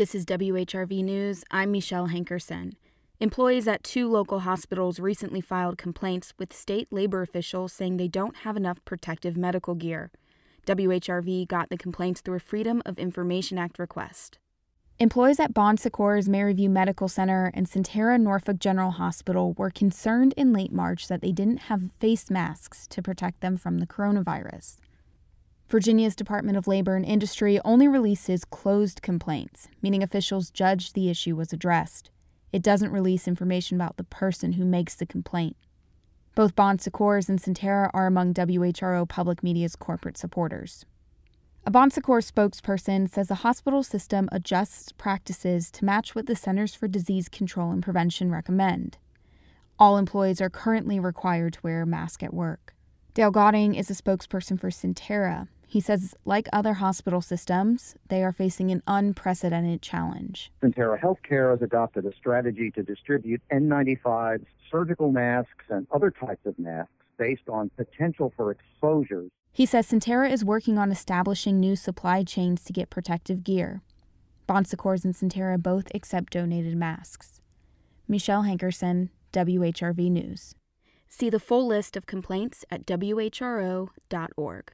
This is WHRV News. I'm Michelle Hankerson. Employees at two local hospitals recently filed complaints with state labor officials saying they don't have enough protective medical gear. WHRV got the complaints through a Freedom of Information Act request. Employees at Bon Secours Maryview Medical Center and Sentara Norfolk General Hospital were concerned in late March that they didn't have face masks to protect them from the coronavirus. Virginia's Department of Labor and Industry only releases closed complaints, meaning officials judged the issue was addressed. It doesn't release information about the person who makes the complaint. Both Bon Secours and Sentara are among WHRO Public Media's corporate supporters. A Bon Secours spokesperson says the hospital system adjusts practices to match what the Centers for Disease Control and Prevention recommend. All employees are currently required to wear a mask at work. Dale Gauding is a spokesperson for Sentara, he says, like other hospital systems, they are facing an unprecedented challenge. Sentara Healthcare has adopted a strategy to distribute N95s, surgical masks, and other types of masks based on potential for exposures. He says Sentara is working on establishing new supply chains to get protective gear. Bon Secours and Sentara both accept donated masks. Michelle Hankerson, WHRV News. See the full list of complaints at WHRO.org.